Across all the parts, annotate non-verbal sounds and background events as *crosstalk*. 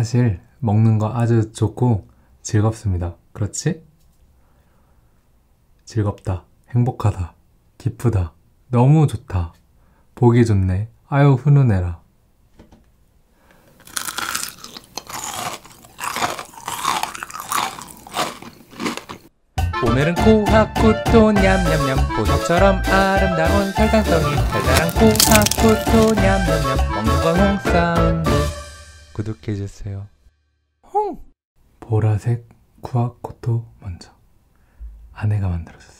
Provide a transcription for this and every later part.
사실 먹는 거 아주 좋고 즐겁습니다. 그렇지? 즐겁다. 행복하다. 기쁘다. 너무 좋다. 보기 좋네. 아유, 훈훈해라. 오늘은 코하쿠토 냠냠냠 보석처럼 아름다운 설탕성이 달달한 코하쿠토 냠냠냠 먹는 건 홍사운드 구독해주세요 홍 보라색 쿠아코토 먼저. 아내가 만들어줬어요.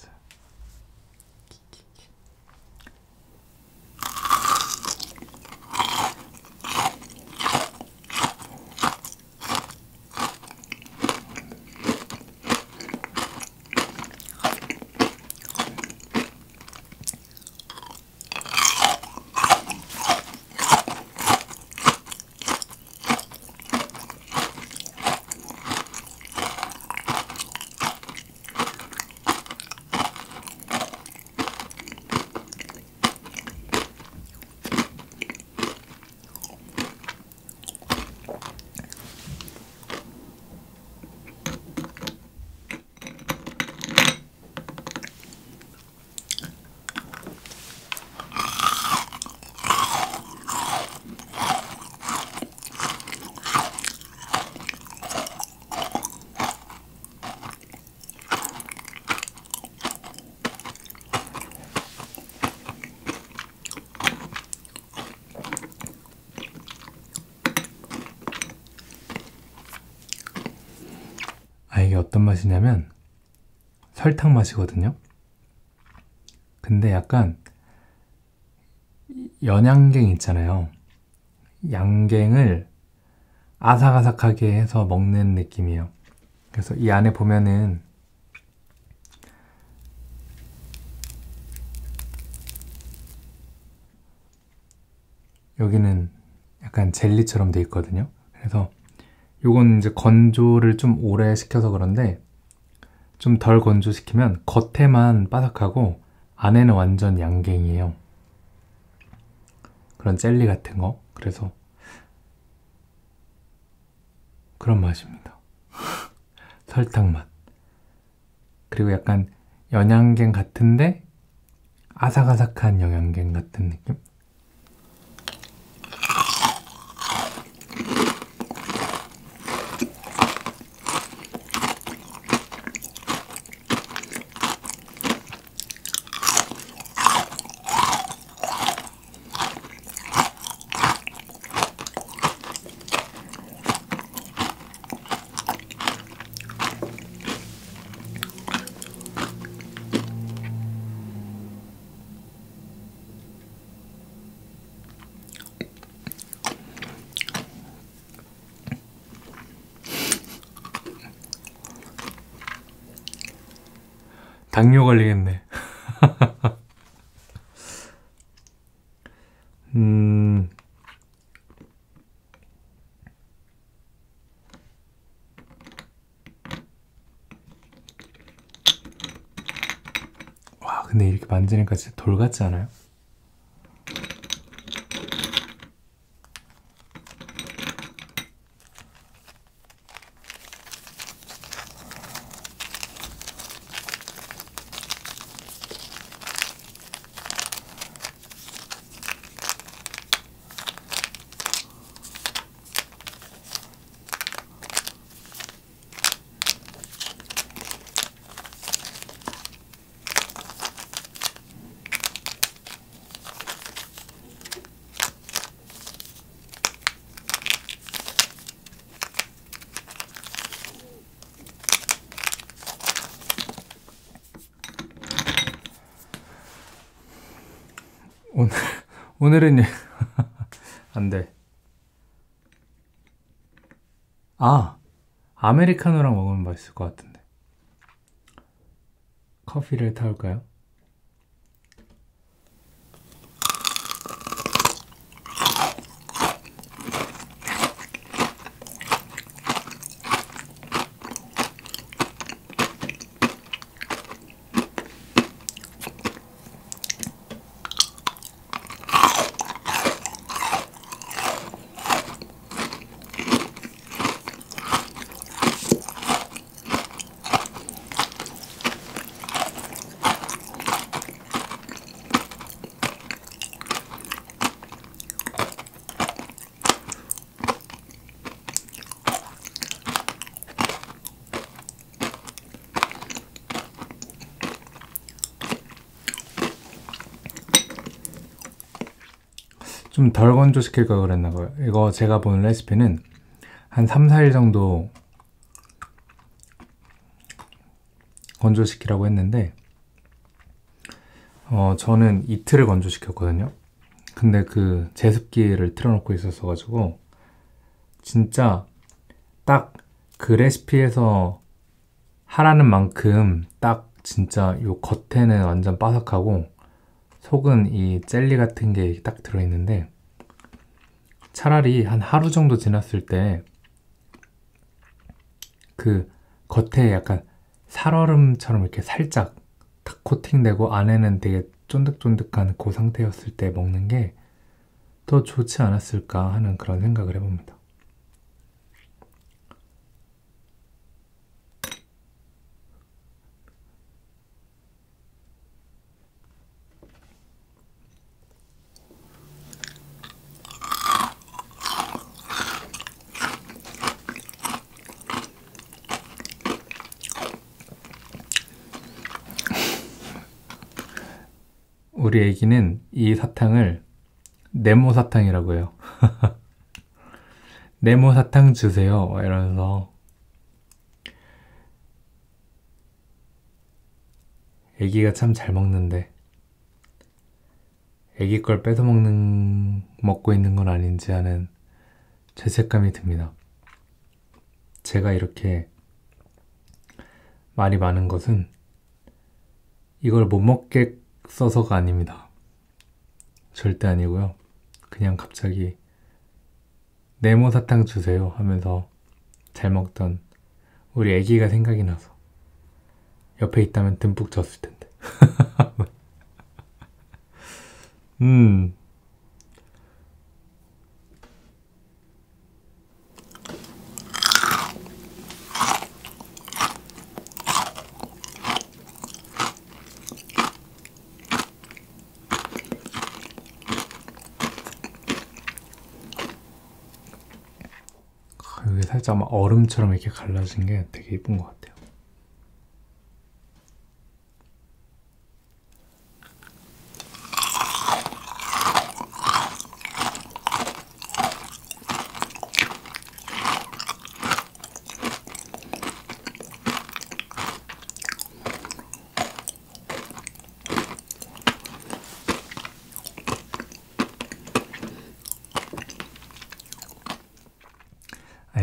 아, 이게 어떤 맛이냐면 설탕 맛이거든요. 근데 약간 연양갱 있잖아요. 양갱을 아삭아삭하게 해서 먹는 느낌이에요. 그래서 이 안에 보면은 여기는 약간 젤리처럼 돼 있거든요. 그래서 요건 이제 건조를 좀 오래 시켜서 그런데 좀 덜 건조시키면 겉에만 바삭하고 안에는 완전 양갱이에요. 그런 젤리 같은 거. 그래서 그런 맛입니다. *laughs* 설탕 맛. 그리고 약간 연양갱 같은데 아삭아삭한 영양갱 같은 느낌? 당뇨 걸리겠네. *laughs* 음. 와, 근데 이렇게 만지니까 진짜 돌 같지 않아요? 오늘 오늘은 *laughs* 안 돼. 아 아메리카노랑 먹으면 맛있을 것 같은데. 커피를 타올까요? 좀 덜 건조시킬 걸 그랬나 봐요. 이거 제가 본 레시피는 한 3, 4일 정도 건조시키라고 했는데 어, 저는 이틀을 건조시켰거든요. 근데 그 제습기를 틀어놓고 있었어 가지고 진짜 딱 그 레시피에서 하라는 만큼 딱 진짜 요 겉에는 완전 바삭하고 속은 이 젤리 같은 게 딱 들어있는데 차라리 한 하루 정도 지났을 때 그 겉에 약간 살얼음처럼 이렇게 살짝 딱 코팅되고 안에는 되게 쫀득쫀득한 그 상태였을 때 먹는 게 더 좋지 않았을까 하는 그런 생각을 해봅니다. 우리 애기는 이 사탕을 네모 사탕이라고 해요. *laughs* 네모 사탕 주세요. 이러면서 애기가 참 잘 먹는데 애기 걸 뺏어 먹는 먹고 있는 건 아닌지 하는 죄책감이 듭니다. 제가 이렇게 말이 많은 것은 이걸 못 먹게 써서가 아닙니다. 절대 아니고요. 그냥 갑자기 네모 사탕 주세요 하면서 잘 먹던 우리 애기가 생각이 나서 옆에 있다면 듬뿍 줬을 텐데. *laughs* 음. 여기 살짝 막 얼음처럼 이렇게 갈라진 게 되게 예쁜 것 같아요.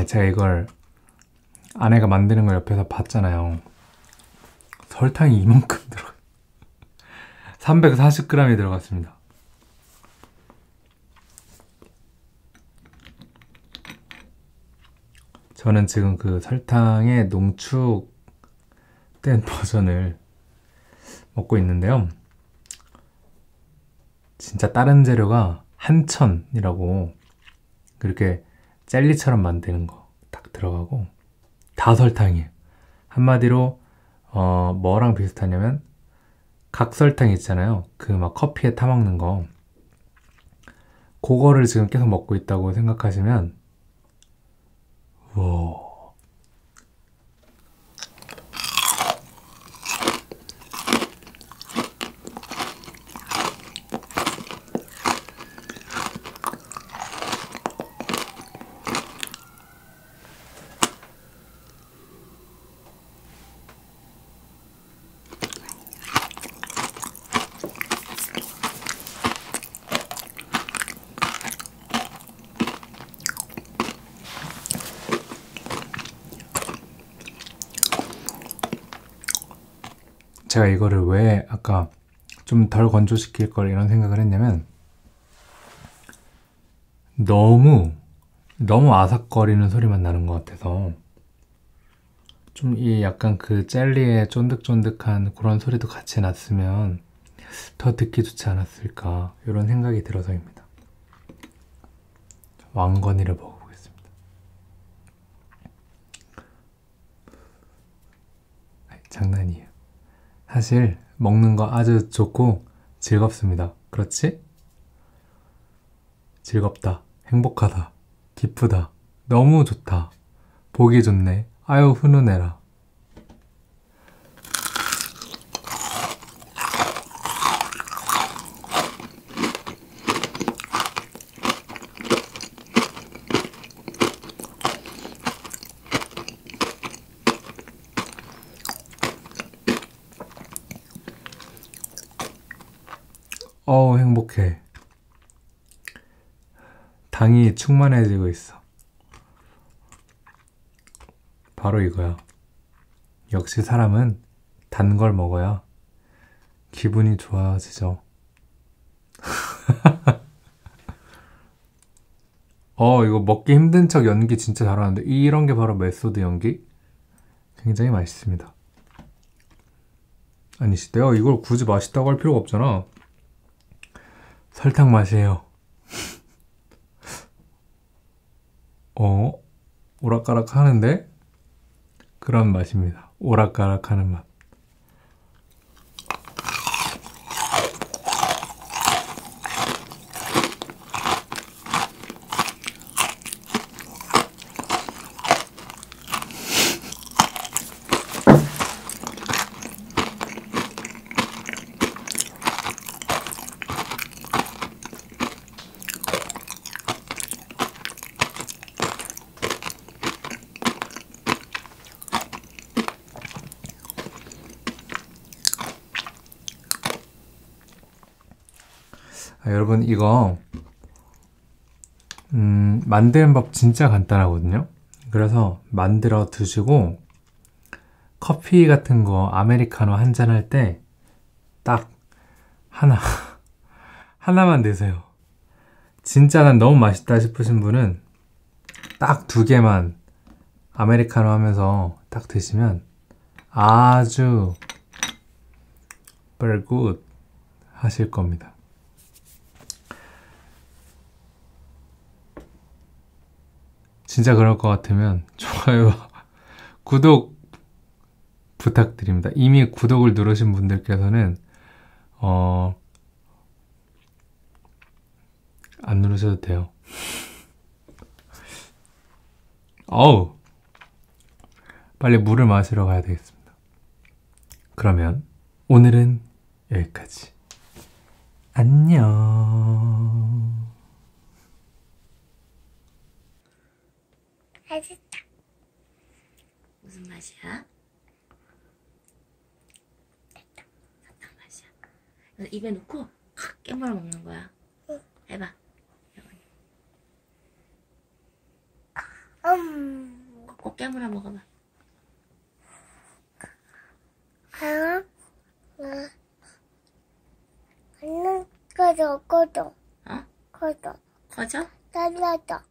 제가 이걸 아내가 만드는 걸 옆에서 봤잖아요. 설탕이 이만큼 *laughs* 들어. 340g이 들어갔습니다. 저는 지금 그 설탕의 농축된 *laughs* 버전을 먹고 있는데요. 진짜 다른 재료가 한천이라고 그렇게 젤리처럼 만드는 거 딱 들어가고 다 설탕이에요. 한마디로 어 뭐랑 비슷하냐면 각설탕 있잖아요. 그 막 커피에 타 먹는 거. 그거를 지금 계속 먹고 있다고 생각하시면 와 제가 이거를 왜 아까 좀 덜 건조시킬 걸 이런 생각을 했냐면 너무 너무 아삭거리는 소리만 나는 것 같아서 좀 이 약간 그 젤리의 쫀득쫀득한 그런 소리도 같이 났으면 더 듣기 좋지 않았을까 이런 생각이 들어서입니다. 왕건이를 먹어보겠습니다. 장난이에요. 사실 먹는 거 아주 좋고 즐겁습니다. 그렇지? 즐겁다. 행복하다. 기쁘다. 너무 좋다. 보기 좋네. 아유, 훈훈해라. 어우, 행복해. 당이 충만해지고 있어. 바로 이거야. 역시 사람은 단 걸 먹어야 기분이 좋아지죠. *laughs* 어, 이거 먹기 힘든 척 연기 진짜 잘하는데 이런 게 바로 메소드 연기? 굉장히 맛있습니다. 아니, 내가 이걸 굳이 맛있다고 할 필요가 없잖아. 설탕 맛이에요. *laughs* 어? 오락가락 하는데? 그런 맛입니다. 오락가락 하는 맛. 아, 여러분 이거 음, 만드는 법 진짜 간단하거든요. 그래서 만들어 드시고 커피 같은 거 아메리카노 한 잔 할 때 딱 하나 *laughs* 하나만 드세요. 진짜 난 너무 맛있다 싶으신 분은 딱 두 개만 아메리카노 하면서 딱 드시면 아주 very good 하실 겁니다. 진짜 그럴 것 같으면 좋아요, *laughs* 구독 부탁드립니다. 이미 구독을 누르신 분들께서는 어, 안 누르셔도 돼요. *laughs* 어우, 빨리 물을 마시러 가야 되겠습니다. 그러면 오늘은 여기까지. 안녕. 맛있다. 무슨 맛이야? 됐다. 사탕 맛이야. 입에 넣고 확 깨물어 먹는 거야. 해봐. 음, 꼭 깨물어 먹어봐. 하나, 응. 하나, 꺼져, 꺼져, 어? 꺼져, 커져? 잘라져.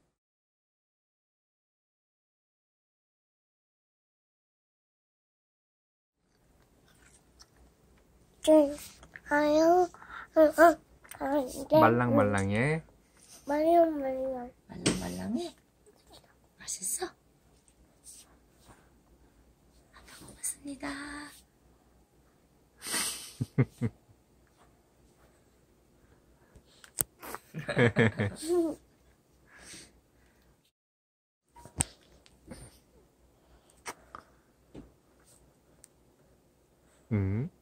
아유, 응, 응, 응, 이제, 말랑말랑해. 말랑, 말랑. 말랑말랑해? 맛있어? 아빠 고맙습니다. *laughs* 음.